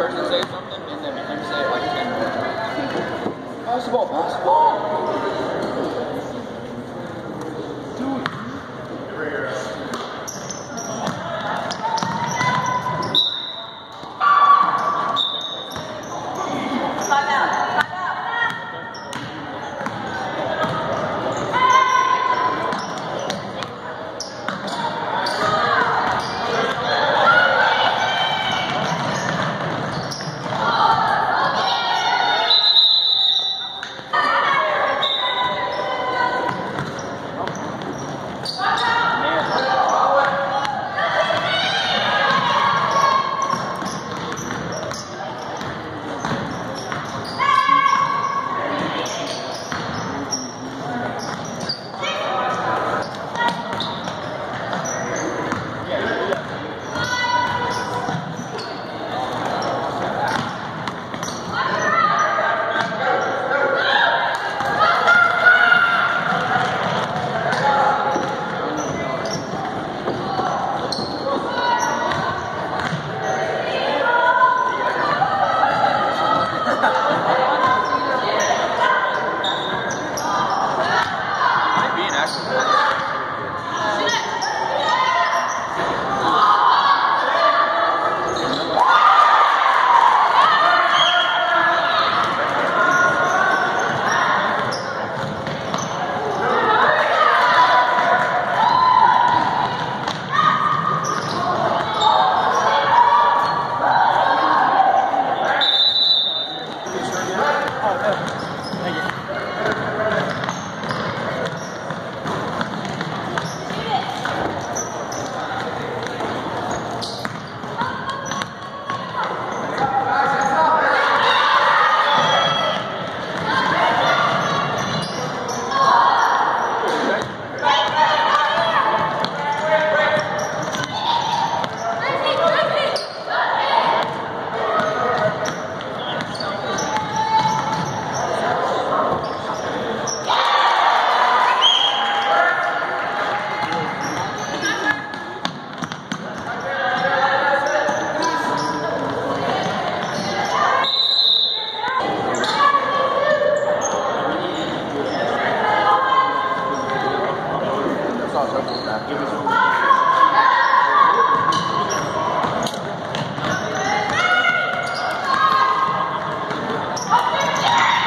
person say something Open, yeah!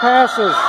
Passes.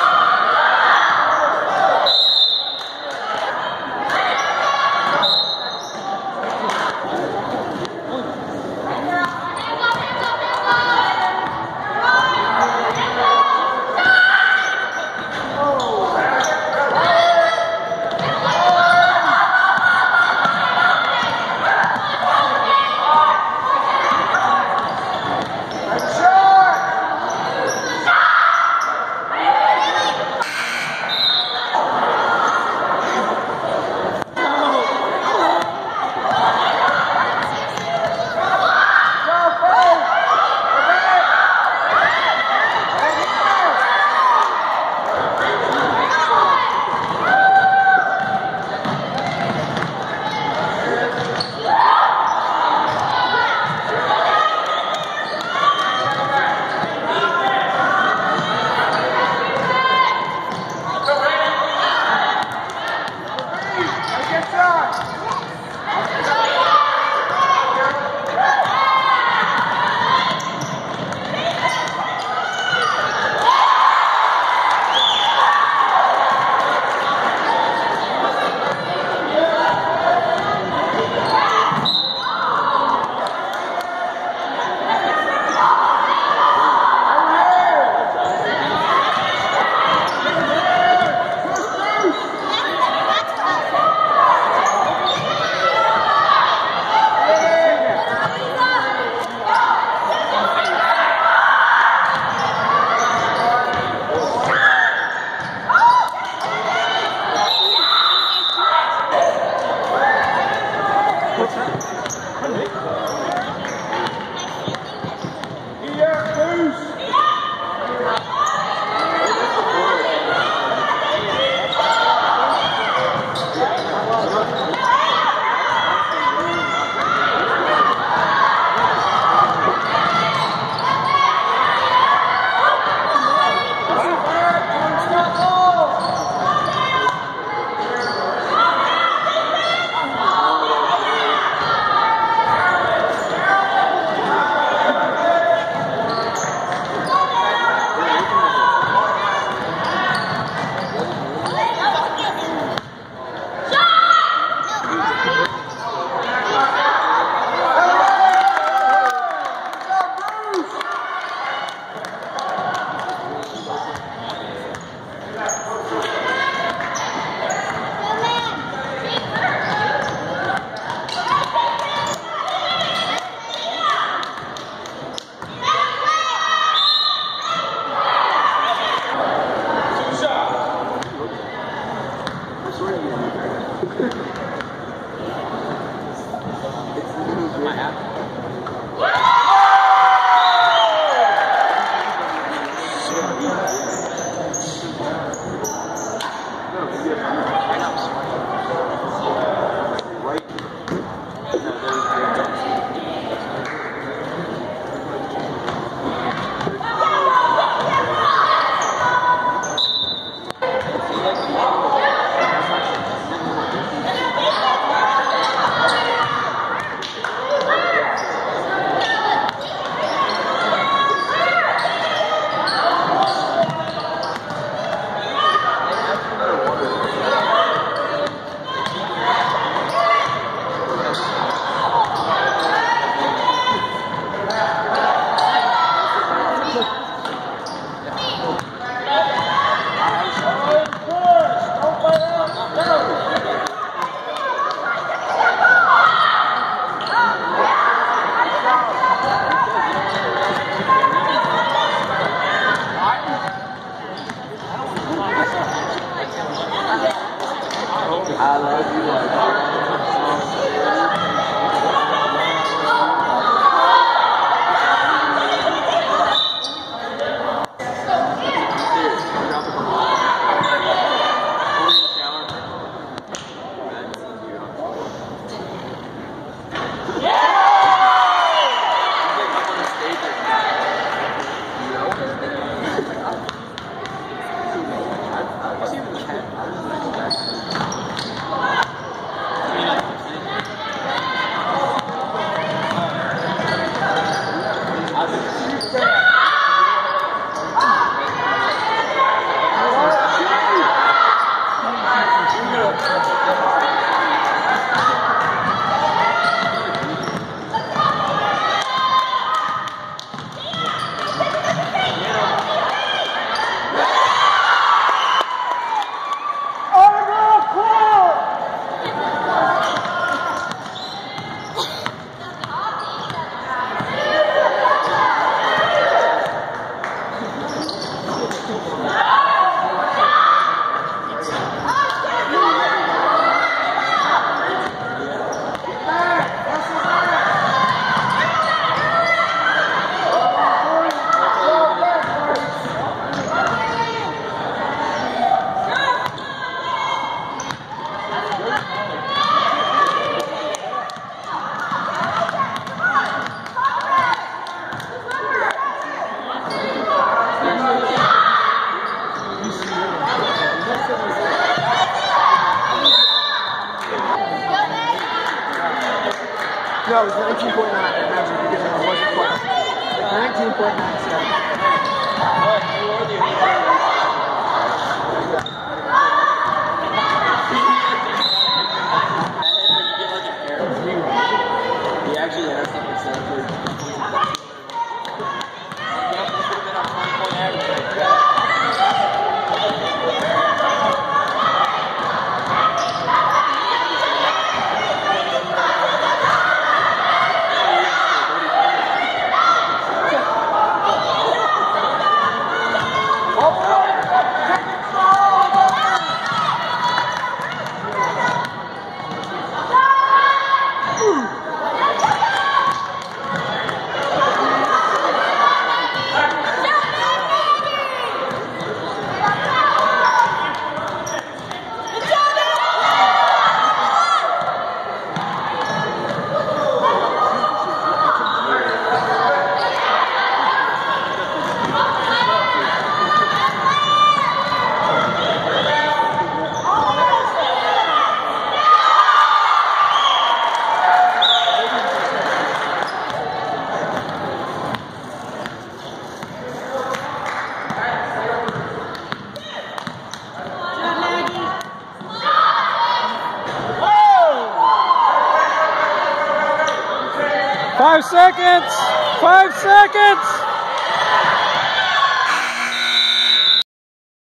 minutes.